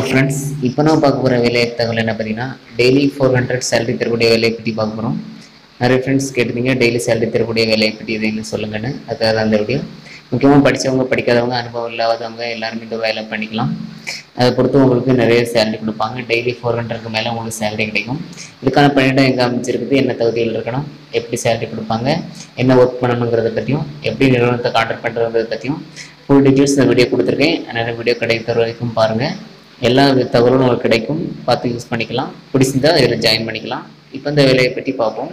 வணக்கம் ஃப்ரெண்ட்ஸ் இப்போ நான் பார்க்க போகிற வேலை தகவல் என்ன பார்த்தீங்கன்னா டெய்லி ஃபோர் ஹண்ட்ரட் சேலரி தரக்கூடிய வேலையை பற்றி பார்க்க போகிறோம் நிறைய ஃப்ரெண்ட்ஸ் கேட்டிருந்தீங்க டெய்லி சேலரி தரக்கூடிய வேலையை பற்றி இதுன்னு சொல்லுங்கன்னு. அதுக்காக தான் அந்த வீடியோ முக்கியமாக படித்தவங்க படிக்காதவங்க அனுபவம் இல்லாதவங்க எல்லாருமே இந்த வேலை பண்ணிக்கலாம். அதை பொறுத்து உங்களுக்கு நிறைய சேலரி கொடுப்பாங்க. டெய்லி ஃபோர் ஹண்ட்ரட்க்கு மேலே உங்களுக்கு சேலரி கிடைக்கும். இதுக்கான பணியிடம் எங்கே அமைச்சிருக்குது என்ன தகுதியில் இருக்கணும் எப்படி சேலரி கொடுப்பாங்க என்ன ஒர்க் பண்ணணுங்கிறத பற்றியும் எப்படி நிறுவனத்தை கான்டாக்ட் பண்ணுறத பற்றியும் ஃபுல் டீட்டெயில்ஸ் இந்த வீடியோ கொடுத்துருக்கேன். நிறைய வீடியோ கிடைக்கிற வரைக்கும் பாருங்கள் எல்லா தகவலும் உங்களுக்கு கிடைக்கும். பார்த்து யூஸ் பண்ணிக்கலாம். பிடிச்சிருந்தா இதில் ஜாயின் பண்ணிக்கலாம். இப்போ இந்த வேலையை பற்றி பார்ப்போம்.